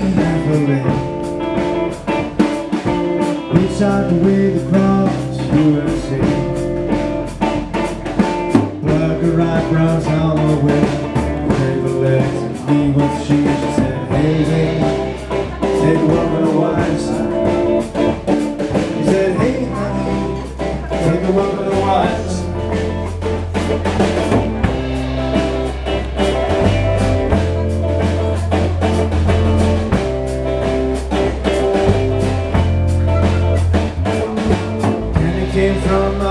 Neverland We talked away the cross USA Black or on the way Neverland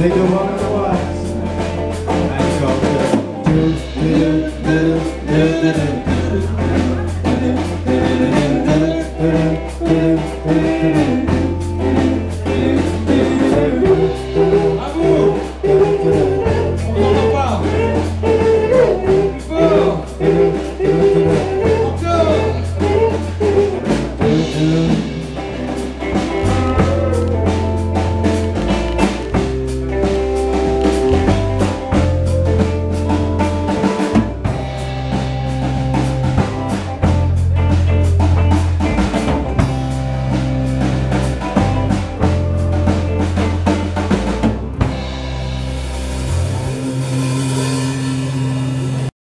Take the walk on the wise. Do do do do do do do do do do do do do do do do